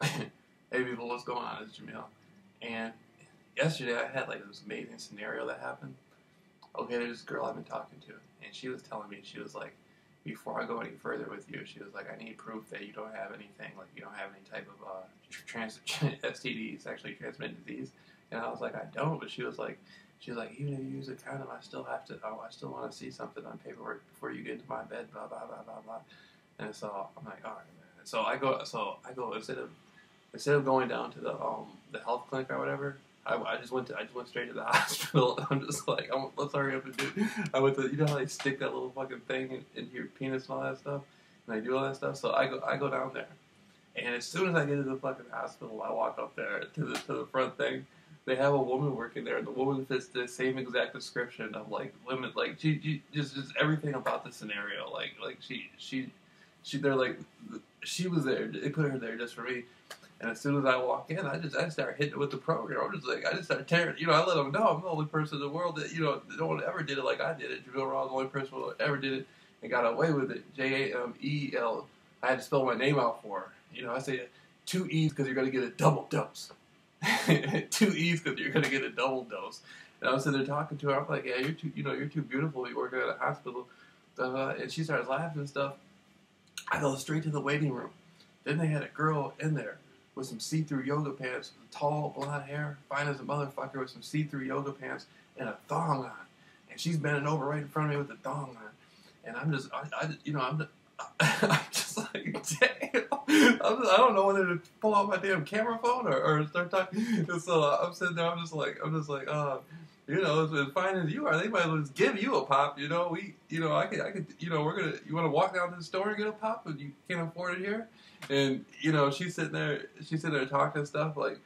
hey people, what's going on? It's Jameel. And yesterday I had like this amazing scenario that happened. Okay, there's this girl I've been talking to, and she was telling me, she was like, before I go any further with you, she was like, I need proof that you don't have anything, like you don't have any type of uh, trans STD, sexually transmitted disease. And I was like, I don't. But she was like, she was like, even if you use a condom, I still have to. Oh, I still want to see something on paperwork before you get into my bed. Blah blah blah blah blah. And so I'm like, all right, man. So I go, so I go instead of instead of going down to the um the health clinic or whatever. I, I just went to I just went straight to the hospital. I'm just like, I'm, let's hurry up and do. I went to you know how they stick that little fucking thing in, into your penis and all that stuff, and they do all that stuff. So I go I go down there, and as soon as I get to the fucking hospital, I walk up there to the to the front thing. They have a woman working there, and the woman fits the same exact description of like women, like she, she just just everything about the scenario. Like like she she she they're like she was there. They put her there just for me. And as soon as I walk in, I just I start hitting it with the program. I'm just like I just start tearing. You know, I let them know I'm the only person in the world that you know no one ever did it like I did it. Jameel Raw, the only person who ever did it and got away with it. J A M E L. I had to spell my name out for her. You know, I say two E's because you're going to get a double dose. two E's because you're going to get a double dose. And I was sitting there talking to her. I'm like, yeah, you're too, you know, you're too beautiful. You work at a hospital. Uh, and she starts laughing and stuff. I go straight to the waiting room. Then they had a girl in there with some see-through yoga pants, tall blonde hair, fine as a motherfucker with some see-through yoga pants and a thong on. And she's bending over right in front of me with a thong on. And I'm just, I, I you know, I'm just, I'm just like, damn. I'm just, I don't know whether to pull out my damn camera phone or, or start talking. And so uh, I'm sitting there, I'm just like, I'm just like, uh, you know, as fine as you are, they might as well just give you a pop. You know, we, you know, I could, I could, you know, we're gonna, you want to walk down to the store and get a pop, but you can't afford it here. And you know, she's sitting there, she's sitting there talking stuff like,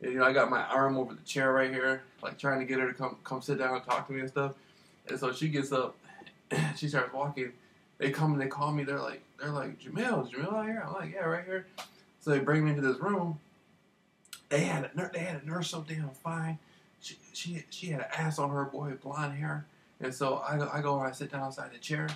you know, I got my arm over the chair right here, like trying to get her to come, come sit down and talk to me and stuff. And so she gets up, she starts walking. They come and they call me. They're like, they're like, Jameel, is Jameel out here? I'm like, yeah, right here. So they bring me into this room. They had a, they had a nurse so damn fine. She, she she had an ass on her boy, blonde hair. And so I go, I go I sit down inside the chair,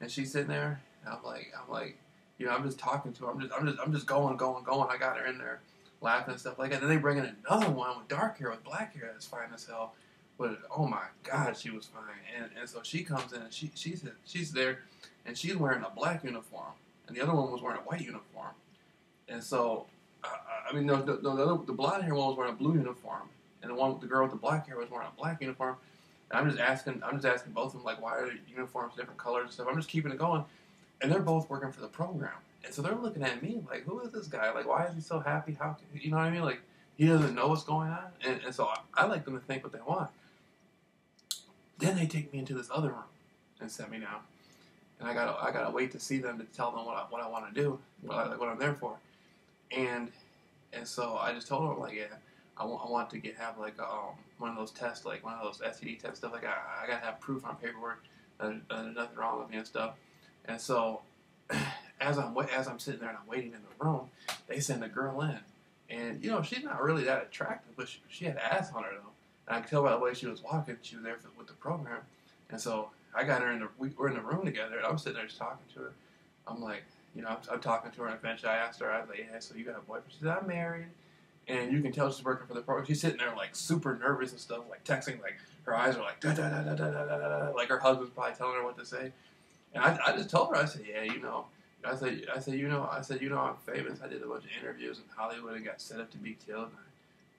and she's sitting there. And I'm like, I'm like, you know, I'm just talking to her. I'm just, I'm just, I'm just going, going, going. I got her in there, laughing and stuff like that. And Then they bring in another one with dark hair, with black hair, that's fine as hell. But oh my god, she was fine. And and so she comes in and she she's she's there, and she's wearing a black uniform, and the other one was wearing a white uniform. And so, uh, I mean, no, no the, the blonde hair one was wearing a blue uniform, and the one with the girl with the black hair was wearing a black uniform. And I'm just asking, I'm just asking both of them like, why are the uniforms different colors and stuff? I'm just keeping it going, and they're both working for the program, and so they're looking at me like, who is this guy? Like, why is he so happy? How, can, you know what I mean? Like, he doesn't know what's going on, and, and so I, I like them to think what they want. Then they take me into this other room and set me down, and I gotta, I gotta wait to see them to tell them what I, what I want to do, what, I, what I'm there for, and and so I just told them like, yeah. I want, to get have like um, one of those tests, like one of those STD tests stuff. Like I, I gotta have proof on paperwork that there's nothing wrong with me and stuff. And so, as I'm as I'm sitting there and I'm waiting in the room, they send a girl in, and you know she's not really that attractive, but she, she had ass on her though, and I could tell by the way she was walking, she was there for, with the program. And so I got her in the we were in the room together, and I'm sitting there just talking to her. I'm like, you know, I'm, I'm talking to her, and eventually I asked her, I was like, yeah, so you got a boyfriend? She said, I'm married and you can tell she's working for the program. She's sitting there like super nervous and stuff, like texting, like her eyes are like da da da da da da da, da. like her husband's probably telling her what to say. And I, I just told her, I said, yeah, you know, I said, I said, you know, I said, you know, I'm famous. I did a bunch of interviews in Hollywood and got set up to be killed. And I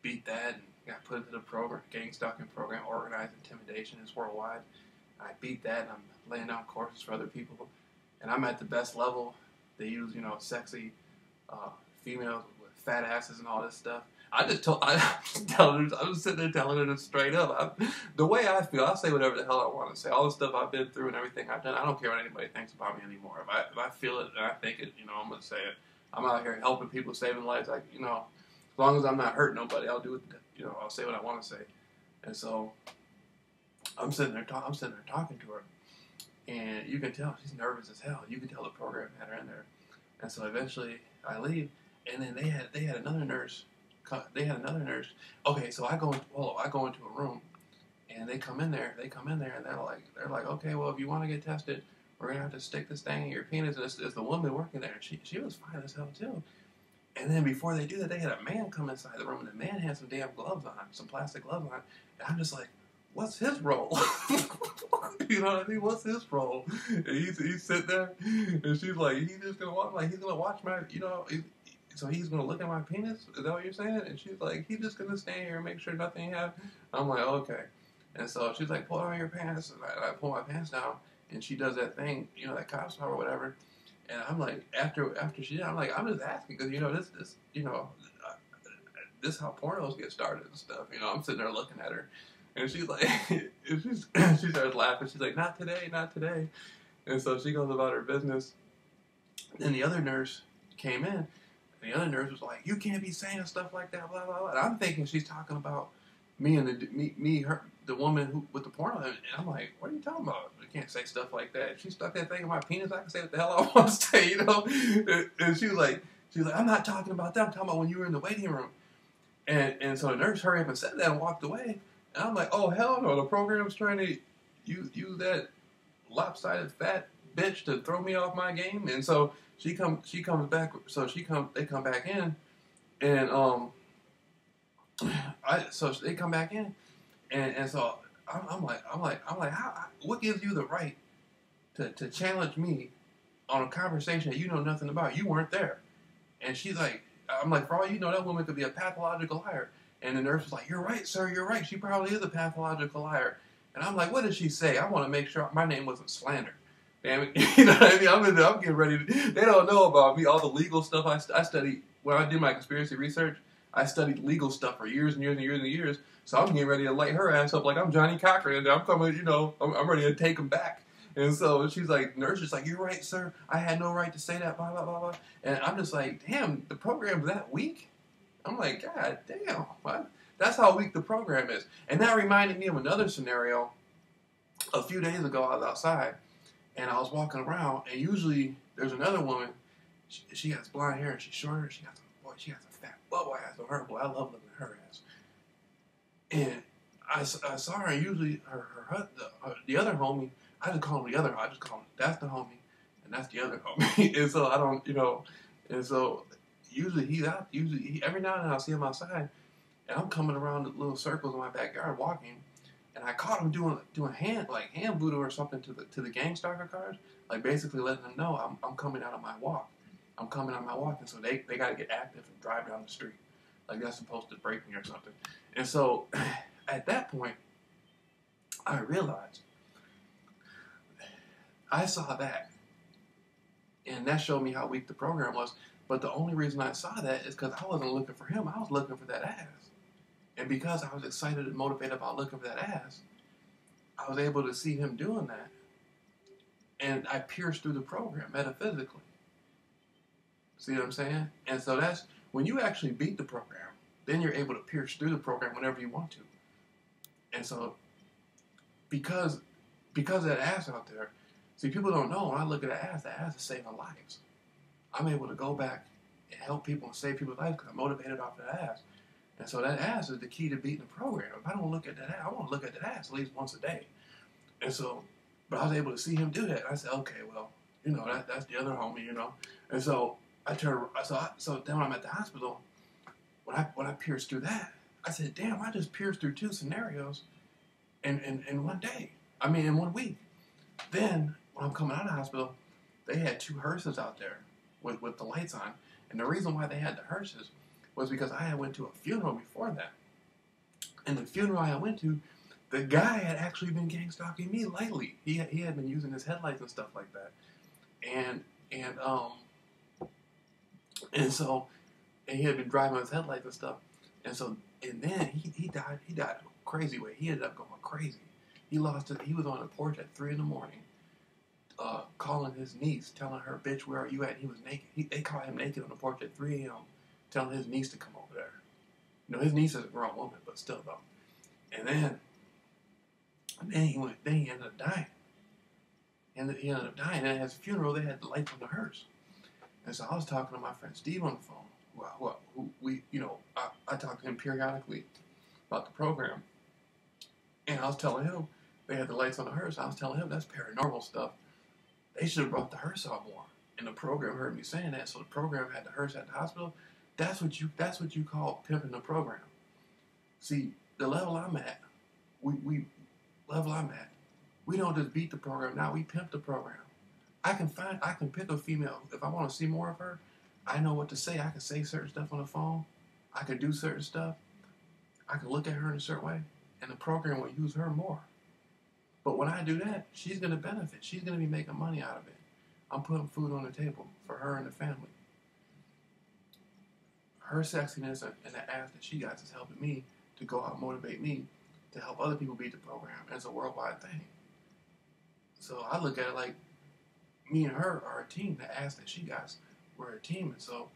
beat that and got put into the program, gang stalking program, organized intimidation is worldwide. I beat that and I'm laying down courses for other people. And I'm at the best level. They use, you know, sexy uh, females fat asses and all this stuff. I just told, I, am just telling her, I'm just sitting there telling her straight up. I, the way I feel, I'll say whatever the hell I want to say. All the stuff I've been through and everything I've done, I don't care what anybody thinks about me anymore. If I, if I feel it and I think it, you know, I'm going to say it. I'm out here helping people, saving lives. Like, you know, as long as I'm not hurting nobody, I'll do it, you know, I'll say what I want to say. And so I'm sitting there, talk, I'm sitting there talking to her. And you can tell she's nervous as hell. You can tell the program had her in there. And so eventually I leave, and then they had they had another nurse. They had another nurse. Okay, so I go well, I go into a room, and they come in there. They come in there, and they're like they're like, okay, well, if you want to get tested, we're gonna have to stick this thing in your penis. And it's, it's the woman working there. She she was fine as hell too. And then before they do that, they had a man come inside the room, and the man had some damn gloves on, some plastic gloves on. And I'm just like, what's his role? you know what I mean? What's his role? And he's he's sitting there, and she's like, he's just gonna watch, like he's gonna watch my, you know. So he's gonna look at my penis? Is that what you're saying? And she's like, he's just gonna stand here and make sure nothing happens. I'm like, okay. And so she's like, pull down your pants, and I, I pull my pants down, and she does that thing, you know, that cop stop or whatever. And I'm like, after after she, did, I'm like, I'm just asking because you know this this you know, uh, this is how pornos get started and stuff. You know, I'm sitting there looking at her, and she's like, and she's she starts laughing. She's like, not today, not today. And so she goes about her business. Then the other nurse came in, the other nurse was like, "You can't be saying stuff like that." Blah blah blah. And I'm thinking she's talking about me and the me, me her the woman who with the porno. And I'm like, "What are you talking about? You can't say stuff like that." She stuck that thing in my penis. I can say what the hell I want to say, you know. And, she was like, "She was like, I'm not talking about that. I'm talking about when you were in the waiting room." And and so the nurse hurried up and said that and walked away. And I'm like, "Oh hell no! The program's trying to use use that lopsided fat bitch to throw me off my game." And so she come she comes back so she come they come back in. And um I so they come back in. And and so I'm, I'm like I'm like I'm like how what gives you the right to to challenge me on a conversation that you know nothing about? You weren't there. And she's like I'm like for all you know that woman could be a pathological liar. And the nurse was like you're right sir you're right. She probably is a pathological liar. And I'm like what did she say? I want to make sure my name wasn't slandered Damn it. You know what I mean? I'm, in I'm getting ready. To, they don't know about me, all the legal stuff I, I studied. When I did my conspiracy research, I studied legal stuff for years and years and years and years. So I'm getting ready to light her ass up like I'm Johnnie Cochran. And I'm coming, you know, I'm, I'm ready to take him back. And so she's like, nurse is like, you're right, sir. I had no right to say that, blah, blah, blah, blah. And I'm just like, damn, the program's that weak? I'm like, God damn. What? That's how weak the program is. And that reminded me of another scenario. A few days ago, I was outside and I was walking around, and usually there's another woman. She, she has blonde hair, and she's shorter. She has a boy. She has a fat bubble ass on her. Boy, I love looking at her ass. And I, I saw her. Usually her, her, the, her the other homie. I just call him the other. I just call him that's the homie, and that's the other homie. and so I don't, you know, and so usually he's out. Usually he, every now and then I'll see him outside, and I'm coming around the little circles in my backyard walking and I caught him doing doing hand like hand voodoo or something to the to the gang stalker cars, like basically letting them know I'm, I'm coming out of my walk, I'm coming out of my walk, and so they they got to get active and drive down the street, like that's supposed to break me or something. And so at that point, I realized I saw that, and that showed me how weak the program was. But the only reason I saw that is because I wasn't looking for him; I was looking for that ass. And because I was excited and motivated about looking for that ass, I was able to see him doing that. And I pierced through the program metaphysically. See what I'm saying? And so that's when you actually beat the program, then you're able to pierce through the program whenever you want to. And so because because that ass out there, see people don't know when I look at that ass, that ass is saving lives. I'm able to go back and help people and save people's lives because I'm motivated off that ass. And so that ass is the key to beating the program. If I don't look at that ass, I want to look at that ass at least once a day. And so, but I was able to see him do that. I said, okay, well, you know, that, that's the other homie, you know. And so I turned, so, I, so then when I'm at the hospital, when I, when I pierced through that, I said, damn, I just pierced through two scenarios in, in, in one day. I mean, in one week. Then, when I'm coming out of the hospital, they had two hearses out there with, with the lights on. And the reason why they had the hearses was because I went to a funeral before that. And the funeral I went to, the guy had actually been gang stalking me lately. He had, he had been using his headlights and stuff like that. And and um and so and he had been driving his headlights and stuff. And so and then he, he died he died a crazy way. He ended up going crazy. He lost it. He was on the porch at three in the morning, uh, calling his niece, telling her, "Bitch, where are you at?" And he was naked. He, they caught him naked on the porch at 3 a.m telling his niece to come over there. You know, his niece is a grown woman, but still though. And then, and then he went. Then he ended up dying. And he ended up dying. And at his funeral, they had the lights on the hearse. And so I was talking to my friend Steve on the phone. Well, who we, you know, I, I talk to him periodically about the program. And I was telling him they had the lights on the hearse. I was telling him that's paranormal stuff. They should have brought the hearse out more. And the program heard me saying that, so the program had the hearse at the hospital That's what you that's what you call pimping the program. See, the level I'm at, we, we level I'm at, we don't just beat the program now, we pimp the program. I can find I can pick a female if I want to see more of her, I know what to say. I can say certain stuff on the phone. I can do certain stuff. I can look at her in a certain way, and the program will use her more. But when I do that, she's going to benefit. She's going to be making money out of it. I'm putting food on the table for her and the family. Her sexiness and the ass that she got is helping me to go out and motivate me to help other people beat the program. It's a worldwide thing. So I look at it like me and her are a team. The ass that she got, we're a team. And so,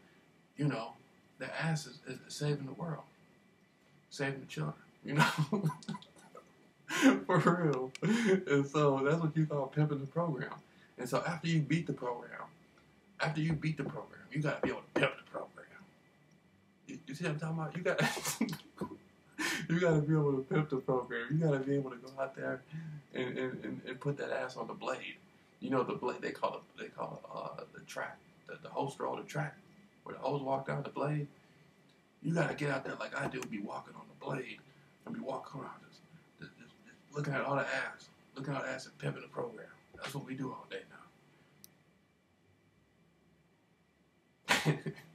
you know, the ass is, is saving the world, saving the children, you know? For real. And so that's what you call pimping the program. And so after you beat the program, after you beat the program, you got to be able to pimp you see what I'm talking about? You got you got to be able to pimp the program. You got to be able to go out there and, and, and, and, put that ass on the blade. You know the blade they call it they call it uh, the track, the, the holster on the track where the hose walk down the blade. You got to get out there like I do, be walking on the blade and be walking around just, just, just, just looking at all the ass, looking at all the ass and pimping the program. That's what we do all day now.